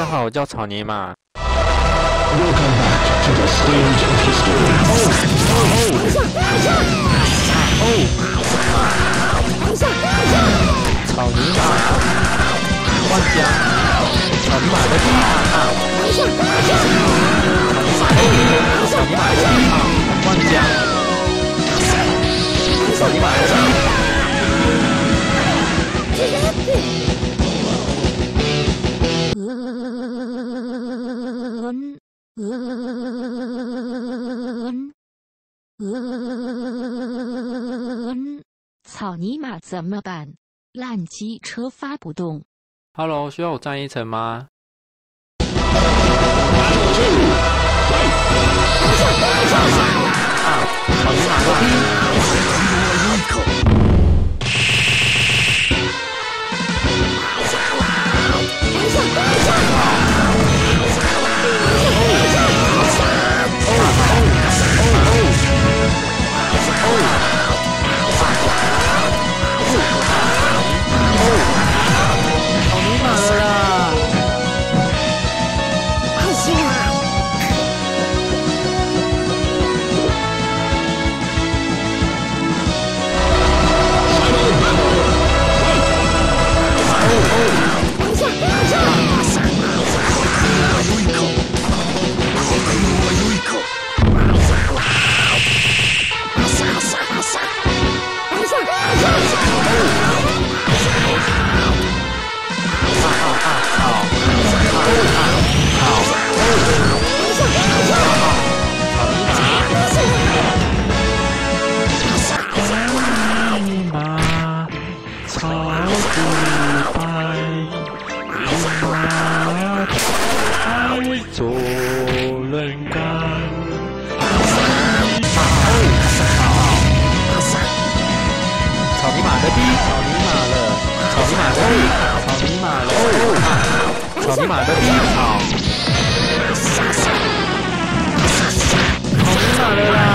大家好，我叫草泥马。草泥马，万江，草泥马的地啊！草泥马，草泥马的地啊！万江，草泥马的地。草泥马怎么办？烂机车发不动。Hello，需要我站一层吗？草泥草泥马的草泥马的草泥马的草泥马的草草泥马的